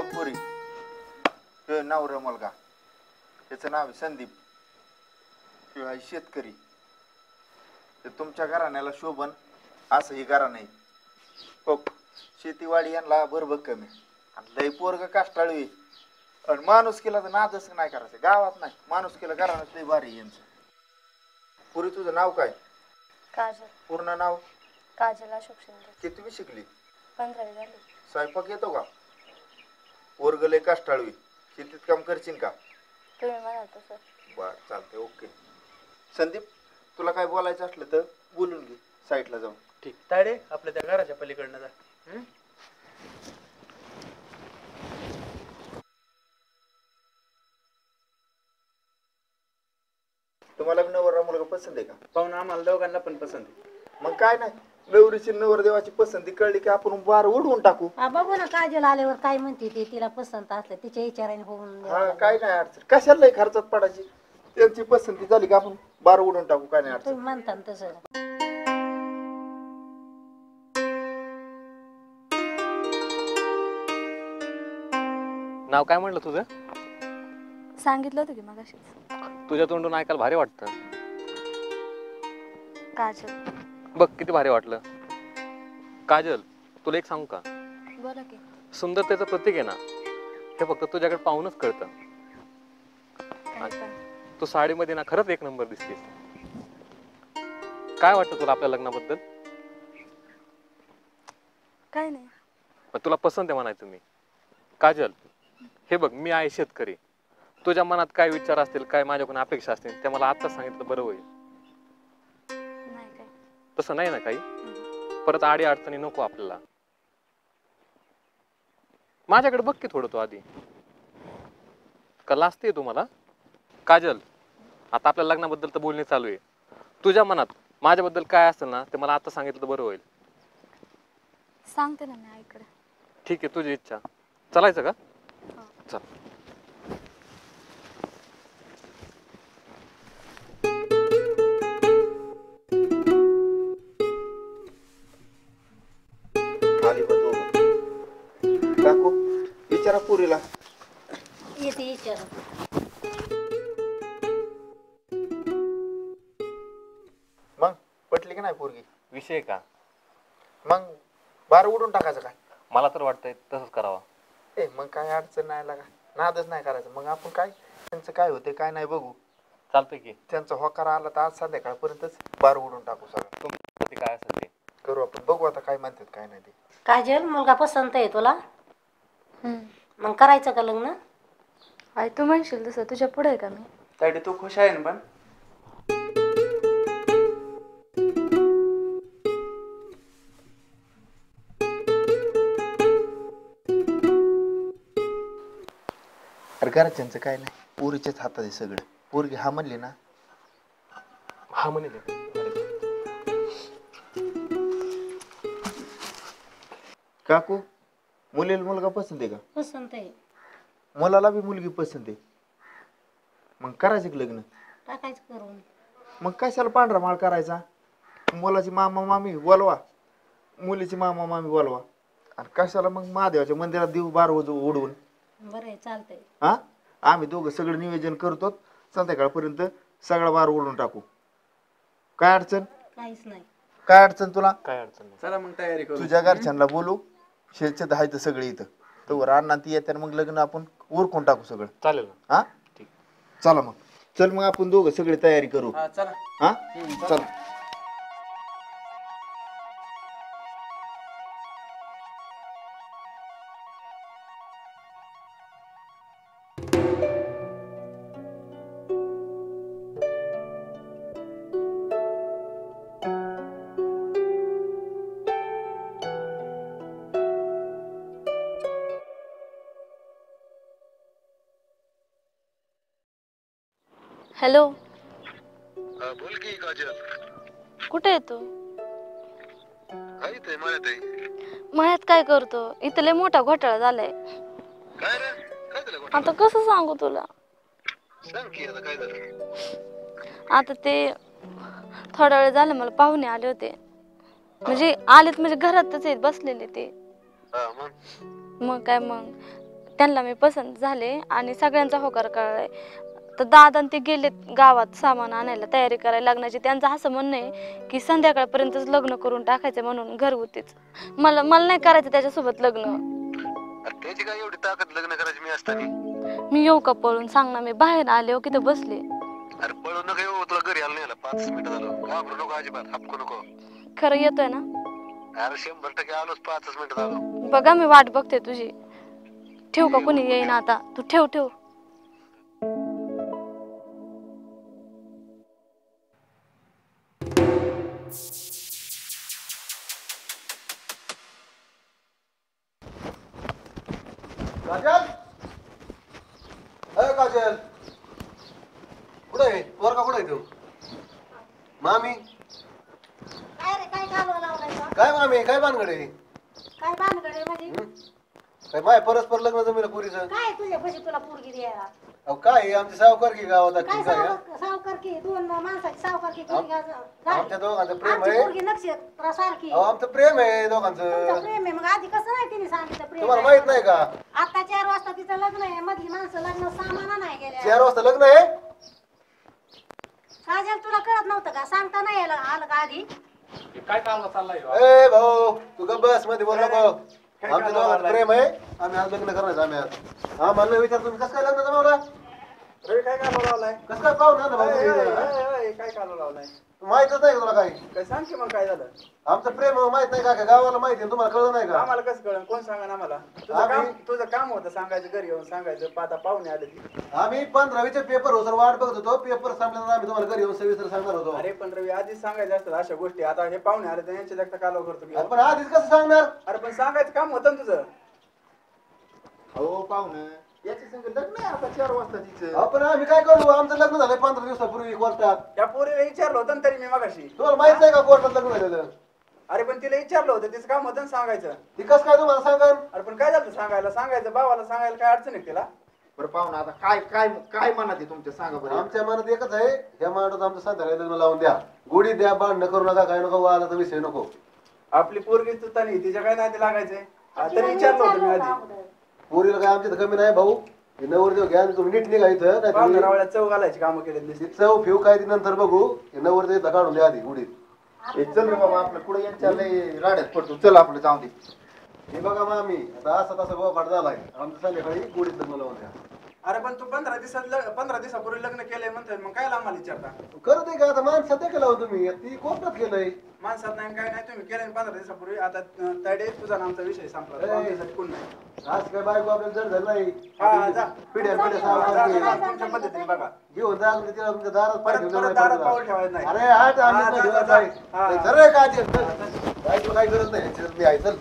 बघ पुरी हे नवरा मुलगा. त्याचं नाव आहे संदीप. तो आहे शेतकरी. ते तुमच्या घराण्याला शोभन असं ही घरा नाही हो शेतीवाडी यांना बरोबर कमी आणि लय पोरग काष्टाळू आहे. आणि माणूस केला तर नादच नाही करायचं. गावात नाही. माणूस केला घराण्यात लय भारी आहे यांचं. पुरी तुझं नाव काय? काजल. पूर्ण नाव? काजल अशोक शिंदे. कितवी शिकली? पंधरावी झाली. स्वयंपाक येतो का? पोरग लय काष्टाळू आहे शेतीत काम करशील का? तुम्ही म्हणाल तसं. बर चालते ओके. संदीप तुला काय बोलायचं असलं तर बोलून घे साईडला जाऊन. ठीक. ताडे आपल्या त्या घराच्या पलीकडनं जा. हं? तुम्हाला नवरा मुलगा पसंत आहे का? पाहून आम्हाला दोघांना पण पसंत आहे. मग काय नाही. नवरीची नवरदेवाची पसंती कळली की आपण बार उडवून टाकू. हा बघू ना काजल आल्यावर काय म्हणते ते तिला पसंत असलं तिच्या विचाराने होऊन हा काय नाही अडचण. कशाला लय खर्चात पडायची? त्यांची पसंती झाली की आपण बार उडवून टाकू काय नाही अडचण. तुम्ही म्हणता ना तसं. नाव काय म्हटलं तुझं? सांगितलं होतं की मगाशीच. तुझ्या तोंडून ऐकायला भारी वाटतं. काजल. बघ किती भारी वाटलं. काजल तुला एक सांगू का? बोला की. सुंदरतेचं प्रतीक आहे ना हे फक्त तुझ्याकडे पाहूनच कळतं. काय पण. तू साडीमध्ये ना खरंच एक नंबर दिसतेस. काय वाटतं तुला आपल्या लग्नाबद्दल? काय नाही. पण तुला पसंत आहे म्हणायचं मी. काजल हे बघ मी आहे शेतकरी. तुझ्या मनात काय विचार असतील काय माझ्याकडून अपेक्षा असतील ते मला आत्ताच सांगितलं बरं होईल. तसं नाही ना काही? परत आडी अडचणी नको आपल्याला. माझ्याकडे बघ की थोडं तू आधी. का लाजते तुम्हाला? काजल आता आपल्या लग्नाबद्दल तर बोलणे चालू आहे. तुझ्या मनात माझ्याबद्दल काय असेल ना ते मला आता सांगितलं तर बरं होईल. सांगते ना मी आईकडे. ठीक आहे तुझी इच्छा. चालायचं का? चल. पटली की नाही पोरगी? विषय का? मग बार उडून टाकायचं काय? मला तर वाटतंय तसंच करावं. ए मग काय अडचण नाही लागा. नादच नाही करायचं. मग आपण काय? त्यांचं काय होते काय नाही बघू. चालतंय की. त्यांचा होकार आला तर आज संध्याकाळपर्यंतच बार उडून टाकू सगळं. तुमचं ते काय असेल ते? करू आपण. बघू आता काय म्हणतात काय नाही ते. काजल मुलगा पसंत आहे तुला? मग करायचं का लग्न? आई तू म्हणशील तसं. तुझ्या पुढे आहे का मी? ताडे तू खुश आहे ना पण? अरे घरच्यांचं काय नाही. पोरीच्याच हातात आहे सगळं. पोरगी हा म्हणली ना. हा म्हणेल. काकू मुलीला मुलगा पसंत आहे का? पसंत आहे. मुलाला बी मुलगी पसंत आहे. मग करायचं का लग्न? टाकायचं करून. मग कशाला पांढरा माळ करायचा? मुलाची मामा मामी बोलवा मुलीची मामा मामी बोलवा आणि कशाला मग महादेवाच्या मंदिरात देऊ बार उडवून बरं आहे चालतंय. हा? आम्ही दोघं सगळं नियोजन करतो. संध्याकाळपर्यंत सगळा बार उडून टाकू. काय अडचण? काहीच नाही. काय अडचण तुला? काय अडचण नाही. चला मग तयारी करू. तुझ्या घरच्यांना बोलू. शेतचे आहे तर सगळे इथं. तर रान्ना ती येते मग लग्न आपण उरकून टाकू सगळं. चालेल ना. हा? ठीक. चला मग. चल मग आपण दोघं सगळी तयारी करू. हा चला. हा? हम्म, चल. हॅलो. बोल की काजल. कुठे आहे तू? काय मळ्यात काय करतो? इथं लय मोठा घोटाळा झालाय. काय रे? काय झालं गोष्ट? आता कसं सांगू तुला? सांग की आता काय झालं? आता ते थोडा वेळ झालं मला पाहुणे आले होते. म्हणजे आलेत म्हणजे घरातच आहेत बसलेले ते. हा मग? मग काय मग? त्यांना मी पसंत झाले आणि सगळ्यांचा होकार कळलाय. तर दादा ते गेलेत गावात सामान आणायला तयारी करायला. लग्नाची त्यांचं असं म्हणणं आहे की संध्याकाळपर्यंतच लग्न करून टाकायचं म्हणून घरगुतीच मला मला नाही करायचं त्याच्यासोबत लग्न. अरे त्याची काय एवढी ताकद लग्न करायची मी असताना? मी येऊ का पळून? सांग ना मी बाहेर आले हो तिथं बसले. अरे पळू नका येऊ तुला घरी आलं नाही आला पाच मिनिटं झालं. घाबरू नको अजिबात. हपकू नको. खरं येतोय ना? अरे शंभर टक्के आलोच पाचच मिनिटं झालं. बघा मी वाट बघते तुझी. ठेव का कुणी येईन आता? तू ठेव ठेव. काजल कुठे आहे? पोरका कुठे आहे तू? मामी? काय रे काय कालवा लावलाय बा? काय मामी? काय भानगड आहे? काय भानगडे म्हणजे? हं? काय माय परस्पर लग्न जमीन पुरीचं? काय तुझ्या पैसे तुला पोरगी द्यायला? अहो काय आहे, आमची सावकार की गावात काय हं? सावकार सावकार की? दोन माणसाची सावकार की झाली. दोघांचं प्रेम आमची आहे. पोरगी नक्षत्रासारखी. अहो आमचं प्रेम आहे तुमचं दोघांचं प्रेम आहे. मग आधी कसं नाही तिने सांगितलं प्रेम तुम्हाला? माहीत नाही का? आता चार वाजता तिचं लग्न आहे. मधली माणसं लग्न सामाना नाही गेल्या. चार वाजता लग्न आहे? काजल तुला कळत नव्हतं का? सांगता नाही आलं आलं का आधी? काय कालवा चाललाय? ए भाऊ तू गप्प बसमध्ये बोल नको. आमच्या दोघांचं? प्रेम आहे? आम्ही आज लग्न करणार आम्ही आज. हा मला विचार तुम्ही कसं काय लग्न जमवलं रवी काय कालवा लावलाय? कसं काय पाहू ना भाऊ अय, अय, तुम्ही? अय, अय, काय कालवा लावलाय? माहितच नाही का तुला काही? काय सांग की मग काय झालं? आमचं प्रेम माहीत नाही का का गावाला माहिती आहे, तुम्हाला कळलं नाही का? आम्हाला कसं कळलं? कोण सांगा आम्हाला? तुझं आम्ही- काम तुझं काम होतं सांगायचं घरी येऊन सांगायचं पाता पाहुणे आले ती आम्ही पंधरावीचे पेपर हो सर वाट बघत होतो. पेपर संपल्यानंतर आम्ही तुम्हाला घरी येऊन सविस्तर सांगणार होतो. अरे पण रवी आधीच सांगायचं असतात अशा गोष्टी. आता हे पाहुणे आले तर यांच्या जागता कालवा करतो मी. अरे पण आधीच कसं सांगणार? अरे पण सांगायचं काम होतं ना तुझं. हो पाहुणं संग लग्न आहे आता चार वाजता तिचं. अहो, पण आम्ही काय करू? आमचं लग्न झालंय पंधरा दिवसापूर्वी कोर्टात त्या पोरीला विचारलं होतं ना तरी मी मगाशी. तुम्हाला माहीत नाही का कोर्टात लग्न झालेलं? अरे पण तिला विचारलं होतं तिचं काम होतं ना सांगायचं. ती कसं काय तुम्हाला सांगा अरे पण काय झालं सांगायला? सांगायचं भावाला सांगायला काय अडचण आहे तिला? बरं पाहुणं आता काय काय काय मनात आहे तुमच्या सांगा बरं. आमच्या मनात एकच आहे ह्या मांडत आमचं संध्याकाळी लग्न लावून द्या. गोडी द्या भांडणं करू नका काय नको आला तर विषय नको. आपली पोरगी तू तनी तिच्या काय नाही लागायचंय हा, तरी विचारलं होतं मी आधी. पोरीला काय आमच्या इथं कमी नाही भाऊ? हे नवरदेव घ्या आणि तुम्ही नीट निघा इथं नाही तुम्ही- चव घालायची कामं केली ती चव फिव काय ती नंतर बघू. हे नवरदेव इथं काढून द्या आधी गुडीत हे चल रे बाबा आपलं पुढे यांच्या लय राड्यात पडतो. चल आपलं जाऊ दे. हे बघा मामी आता असा तसा गोपाट झालाय. आमचं संध्याकाळी गुडीत लग्न लावून द्या. अरे पण तू पंधरा दिवसात पंधरा दिवसापूर्वी लग्न केलंय म्हणतोय मग काय आम्हाला विचारता करत आहे का आता माणसात ते केलं तुम्ही ती कोर्टात केलंय माणसात नाही काय नाही तुम्ही केलंय पंधरा दिवसापूर्वी आता अं, तडे तुझा आणि आमचा विषय संपला ए. आमच्यासाठी कोण नाही आज काय बायको आपल्याला जड झालं नाही हा, जा. पिढ्या पिढ्या जा, सावकार जा, केली. जा, तुमच्या पद्धतीने बघा घेऊन जा म्हणजे तिला तुमच्या दारात पाय परत- ठेवलं परत नाही दारात ठेवायचं नाही. अरे आम्ही हा, नाही जा, ठेवत जा. हा. काय ते, चल. बायको काही गरज नाही मी आहे चल